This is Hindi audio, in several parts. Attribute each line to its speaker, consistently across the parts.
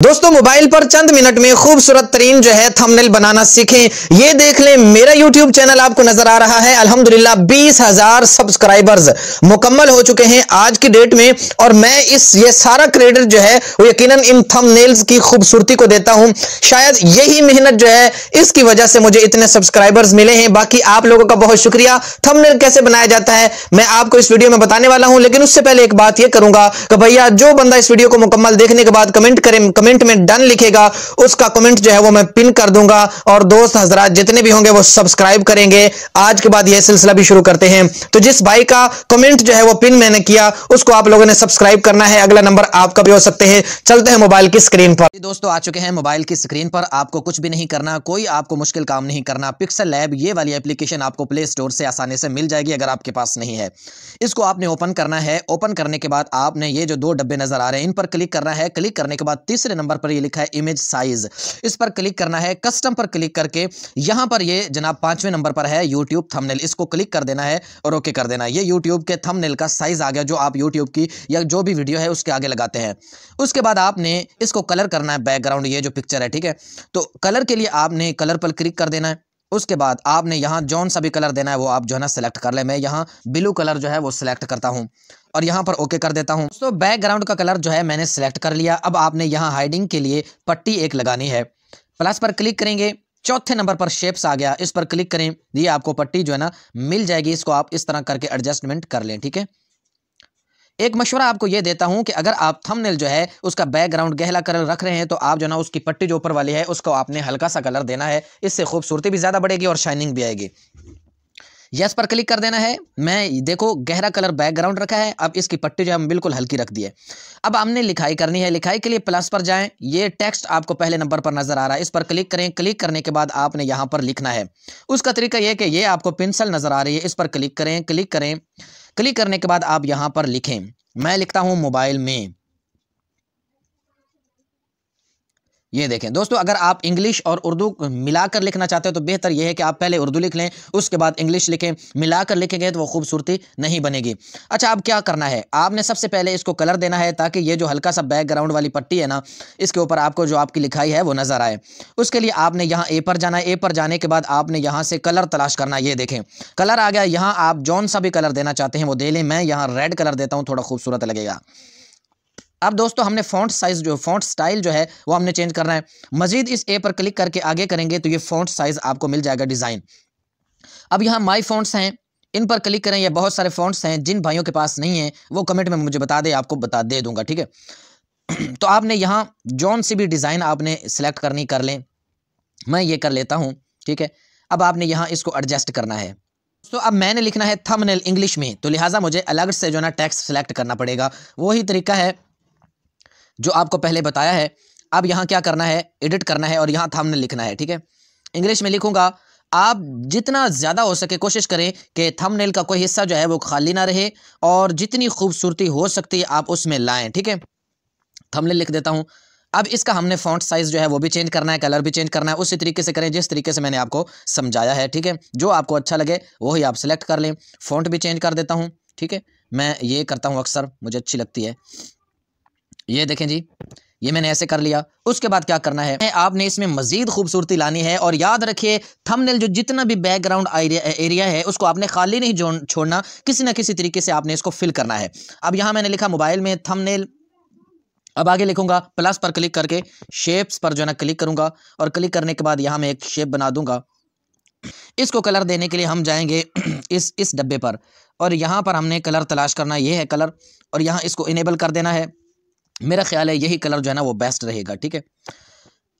Speaker 1: दोस्तों, मोबाइल पर चंद मिनट में खूबसूरत तरीन जो है थंबनेल बनाना सीखें। ये देख लें, मेरा यूट्यूब चैनल आपको नज़र आ रहा है। अल्हम्दुलिल्लाह, बीस हज़ार सब्सक्राइबर्स मुकम्मल हो चुके हैं आज की डेट में। और मैं इस, ये सारा क्रेडिट जो है, वो यकीनन इन थंबनेल्स की खूबसूरती को देता हूँ। शायद यही मेहनत जो है, इसकी वजह से मुझे इतने सब्सक्राइबर्स मिले हैं। बाकी आप लोगों का बहुत शुक्रिया। थंबनेल कैसे बनाया जाता है, मैं आपको इस वीडियो में बताने वाला हूँ। लेकिन उससे पहले एक बात यह करूँगा कि भैया, जो बंदा इस वीडियो को मुकम्मल देखने के बाद कमेंट करें कमेंट में डन लिखेगा, उसका कमेंट जो है वो मैं पिन कर दूँगा और दोस्त हजरात जितने भी होंगे वो सब्सक्राइब करेंगे। आज के बाद यह सिलसिला भी शुरू करते हैं। तो जिस भाई का कमेंट जो है वो पिन मैंने किया, उसको आप लोगों ने सब्सक्राइब करना है। अगला नंबर आपका भी हो सकते हैं। चलते हैं मोबाइल की स्क्रीन पर। दोस्तों, आ चुके हैं मोबाइल की स्क्रीन पर। आपको कुछ भी नहीं करना, कोई आपको मुश्किल काम नहीं करना। पिक्सल लैब ये वाली एप्लीकेशन आपको प्ले स्टोर से आसानी से मिल जाएगी अगर आपके पास नहीं है। इसको आपने ओपन करना है। ओपन करने के बाद आपने ये जो दो डब्बे नज़र आ रहे हैं, इन पर क्लिक करना है। क्लिक करने के बाद तीसरे नंबर पर ये लिखा है इमेज साइज़ इस पर क्लिक करना है कस्टम पर क्लिक करके यहाँ पर ये जनाब पाँचवें नंबर पर है यूट्यूब थंबनेल इसको क्लिक कर देना है और ओके कर देना है। ये यूट्यूब के थंबनेल का साइज़ आ गया, जो आप यूट्यूब की या जो भी वीडियो है उसके आगे लगाते हैं। उसके बाद आपने इसको कलर करना है बैकग्राउंड ये जो पिक्चर है, ठीक है? तो कलर के लिए आपने कलर पर क्लिक कर देना है। उसके बाद आपने यहाँ जौन सा भी कलर देना है वो आप जो है ना सेलेक्ट कर ले। मैं यहाँ ब्लू कलर जो है वो सिलेक्ट करता हूँ और यहाँ पर ओके कर देता हूँ। तो बैकग्राउंड का कलर जो है मैंने सेलेक्ट कर लिया। अब आपने यहाँ हाइडिंग के लिए पट्टी एक लगानी है। प्लस पर क्लिक करेंगे। चौथे नंबर पर शेप्स आ गया। इस पर क्लिक करें। ये आपको पट्टी जो है ना मिल जाएगी। इसको आप इस तरह करके एडजस्टमेंट कर लें, ठीक है? एक मशवरा आपको यह देता हूँ कि अगर आप थंबनेल जो है, उसका बैकग्राउंड गहला कलर रख रहे हैं तो आप जो ना, उसकी पट्टी जो ऊपर वाली है, उसको आपने हल्का सा कलर देना है। इससे खूबसूरती भी ज़्यादा बढ़ेगी और शाइनिंग भी आएगी। यस पर क्लिक कर देना है। मैं देखो, गहरा कलर बैकग्राउंड रखा है। अब इसकी पट्टी जो है, हम बिल्कुल हल्की रख दी है। अब हमने लिखाई करनी है। लिखाई के लिए प्लस पर जाएँ। ये टेक्स्ट आपको पहले नंबर पर नज़र आ रहा है। इस पर क्लिक करें। क्लिक करने के बाद आपने यहाँ पर लिखना है। उसका तरीका यह कि ये आपको पेंसिल नज़र आ रही है। इस पर क्लिक करें। क्लिक करें। क्लिक करने के बाद आप यहाँ पर लिखें। मैं लिखता हूँ मोबाइल में ये देखें। दोस्तों, अगर आप इंग्लिश और उर्दू मिलाकर लिखना चाहते हो तो बेहतर यह है कि आप पहले उर्दू लिख लें, उसके बाद इंग्लिश लिखें। मिलाकर लिखेंगे तो वो खूबसूरती नहीं बनेगी। अच्छा अब क्या करना है? आपने सबसे पहले इसको कलर देना है ताकि ये जो हल्का सा बैकग्राउंड वाली पट्टी है ना, इसके ऊपर आपको जो आपकी लिखाई है वो नज़र आए। उसके लिए आपने यहाँ ए पर जाना है। ए पर जाने के बाद आपने यहाँ से कलर तलाश करना ये देखें। कलर आ गया। यहाँ आप जौन सा भी कलर देना चाहते हैं वो दे लें। मैं यहाँ रेड कलर देता हूँ, थोड़ा खूबसूरत लगेगा। अब दोस्तों हमने फॉन्ट साइज़ जो फॉन्ट स्टाइल जो है, वो हमने चेंज करना है। मजीद इस ए पर क्लिक करके आगे करेंगे तो ये फॉन्ट साइज़ आपको मिल जाएगा डिज़ाइन अब यहाँ माई फॉन्ट्स हैं। इन पर क्लिक करें, ये बहुत सारे फॉन्ट्स हैं, जिन भाइयों के पास नहीं है, वो कमेंट में मुझे बता दे, आपको बता दे दूँगा, ठीक है? तो आपने यहाँ जौन सी भी डिज़ाइन आपने सेलेक्ट करनी, कर लें। मैं ये कर लेता हूँ, ठीक है? अब आपने यहाँ इसको एडजस्ट करना है। तो अब मैंने लिखना है थंबनेल इंग्लिश में तो लिहाजा मुझे अलग से जो है ना टेक्स्ट सेलेक्ट करना पड़ेगा। वही तरीका है जो आपको पहले बताया है, अब यहाँ क्या करना है एडिट करना है और यहाँ थंबनेल लिखना है, ठीक है? इंग्लिश में लिखूँगा, आप जितना ज़्यादा हो सके कोशिश करें कि थंबनेल का कोई हिस्सा जो है वो खाली ना रहे और जितनी खूबसूरती हो सकती है, आप उसमें लाएँ, ठीक है? थंबनेल लिख देता हूँ। अब इसका हमने फॉन्ट साइज़ जो है वो भी चेंज करना है कलर भी चेंज करना है, उसी तरीके से करें, जिस तरीके से मैंने आपको समझाया है, ठीक है? जो आपको अच्छा लगे, वही आप सेलेक्ट कर लें। फ़ॉन्ट भी चेंज कर देता हूँ, ठीक है? मैं ये करता हूँ अक्सर, मुझे अच्छी लगती है। ये देखें जी, ये मैंने ऐसे कर लिया। उसके बाद क्या करना है? आपने इसमें मजीद खूबसूरती लानी है और याद रखिए थंबनेल जो जितना भी बैकग्राउंड एरिया है, उसको आपने खाली नहीं छोड़ना, किसी ना किसी तरीके से आपने इसको फिल करना है। अब यहाँ मैंने लिखा मोबाइल में थंबनेल अब आगे लिखूँगा प्लस पर क्लिक करके शेप्स पर जो है ना क्लिक करूँगा और क्लिक करने के बाद यहाँ मैं एक शेप बना दूँगा। इसको कलर देने के लिए हम जाएँगे इस इस डब्बे पर और यहाँ पर हमने कलर तलाश करना, ये है कलर और यहाँ इसको इनेबल कर देना है। मेरा ख्याल है यही कलर जो है ना वो बेस्ट रहेगा, ठीक है?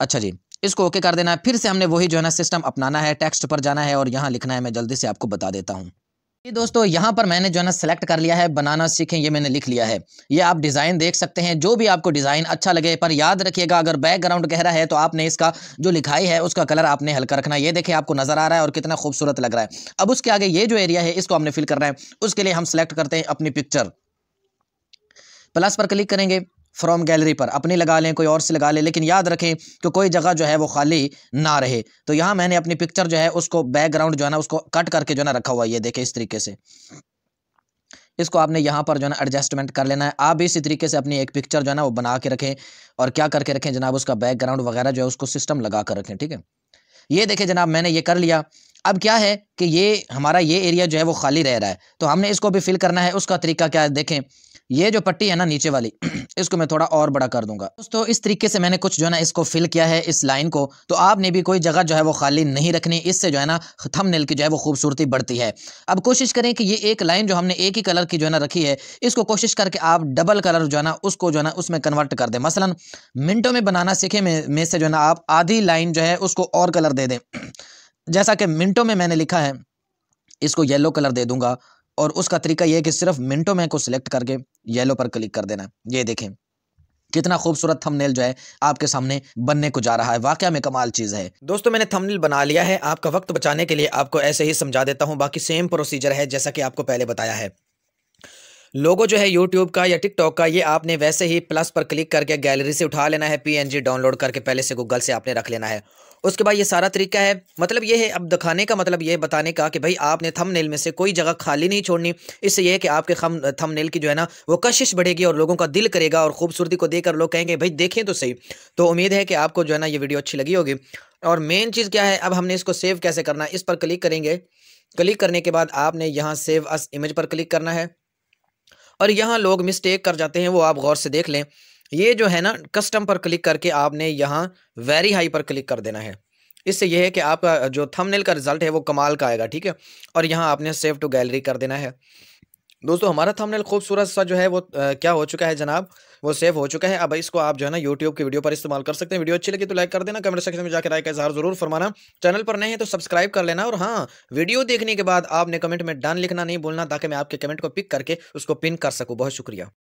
Speaker 1: अच्छा जी, इसको ओके कर देना है। फिर से हमने वही जो है ना सिस्टम अपनाना है टेक्स्ट पर जाना है और यहाँ लिखना है, मैं जल्दी से आपको बता देता हूँ। ये दोस्तों, यहाँ पर मैंने जो है ना सेलेक्ट कर लिया है, बनाना सीखें, ये मैंने लिख लिया है। ये आप डिज़ाइन देख सकते हैं, जो भी आपको डिज़ाइन अच्छा लगे, पर याद रखिएगा, अगर बैकग्राउंड गहरा है तो आपने इसका जो लिखाई है, उसका कलर आपने हल्का रखना ये देखें आपको नज़र आ रहा है और कितना खूबसूरत लग रहा है। अब उसके आगे ये जो एरिया है, इसको हमने फिल करना है। उसके लिए हम सेलेक्ट करते हैं अपनी पिक्चर प्लस पर क्लिक करेंगे। फ्रॉम गैलरी पर। अपनी लगा लें, कोई और से लगा लें, लेकिन याद रखें कि कोई जगह जो है वो खाली ना रहे। तो यहाँ मैंने अपनी पिक्चर जो है, उसको बैकग्राउंड जो है ना, उसको कट करके जो है ना रखा हुआ ये देखें इस तरीके से। इसको आपने यहाँ पर जो है ना एडजस्टमेंट कर लेना है। आप भी इसी तरीके से अपनी एक पिक्चर जो है ना वो बना के रखें और क्या करके रखें जनाब, उसका बैकग्राउंड वगैरह जो है उसको सिस्टम लगा कर रखें, ठीक है? ये देखें जनाब, मैंने ये कर लिया। अब क्या है कि ये, हमारा ये एरिया जो है वो खाली रह रहा है। तो हमने इसको भी फिल करना है। उसका तरीका क्या है, देखें। ये जो पट्टी है ना नीचे वाली इसको मैं थोड़ा और बड़ा कर दूँगा। दोस्तों इस तरीके से मैंने कुछ जो है ना इसको फिल किया है इस लाइन को। तो आपने भी कोई जगह जो है वो खाली नहीं रखनी इससे जो है ना थंबनेल की जो है वो खूबसूरती बढ़ती है। अब कोशिश करें कि ये एक लाइन जो हमने एक ही कलर की जो है ना रखी है इसको कोशिश करके आप डबल कलर जो है ना उसको जो है ना उसमें कन्वर्ट कर दें। मसलन मिनटों में बनाना सीखे में, में से जो है ना आप आधी लाइन जो है उसको और कलर दे दें। जैसा कि मिनटों में मैंने लिखा है इसको येलो कलर दे दूँगा। और उसका तरीका यह है कि सिर्फ़ मिनटों में को सिलेक्ट करके येलो पर क्लिक कर देना। ये देखें, कितना खूबसूरत थंबनेल जो है आपके सामने बनने को जा रहा है। वाकया में कमाल चीज़ है। दोस्तों, मैंने थंबनेल बना लिया है। आपका वक्त बचाने के लिए आपको ऐसे ही समझा देता हूँ। बाकी सेम प्रोसीजर है जैसा कि आपको पहले बताया है। लोगो, जो है यूट्यूब का या टिकटॉक का, ये आपने वैसे ही प्लस पर क्लिक करके गैलरी से उठा लेना है। पीएनजी डाउनलोड करके पहले से गूगल से आपने रख लेना है। उसके बाद ये सारा तरीका है। मतलब ये है, अब दिखाने का मतलब ये बताने का कि भाई आपने थंबनेल में से कोई जगह खाली नहीं छोड़नी। इससे ये है कि आपके खम थंबनेल की जो है ना, वो कशिश बढ़ेगी और लोगों का दिल करेगा और खूबसूरती को देखकर लोग कहेंगे, भाई देखें तो सही। तो उम्मीद है कि आपको जो है ना, ये वीडियो अच्छी लगी होगी। और मेन चीज़ क्या है, अब हमने इसको सेव कैसे करना है, इस पर क्लिक करेंगे। क्लिक करने के बाद आपने यहाँ सेव अस इमेज पर क्लिक करना है। और यहाँ लोग मिस्टेक कर जाते हैं, वो आप गौर से देख लें। ये जो है ना कस्टम पर क्लिक करके आपने यहाँ वेरी हाई पर क्लिक कर देना है। इससे यह है कि आपका जो थंबनेल का रिज़ल्ट है वो कमाल का आएगा ठीक है? और यहाँ आपने सेव टू गैलरी कर देना है। दोस्तों हमारा थंबनेल खूबसूरत सा जो है वो आ, क्या हो चुका है जनाब? वो सेव हो चुका है। अब इसको आप जो है ना यूट्यूब की वीडियो पर इस्तेमाल कर सकते हैं। वीडियो अच्छी लगी तो लाइक कर देना कमेंट सेक्शन में जाकर राय का इजहार ज़रूर फरमाना। चैनल पर नहीं है तो सब्सक्राइब कर लेना। और हाँ वीडियो देखने के बाद आपने कमेंट में डन लिखना नहीं बोलना ताकि मैं आपके कमेंट को पिक करके उसको पिन कर सकूँ। बहुत शुक्रिया।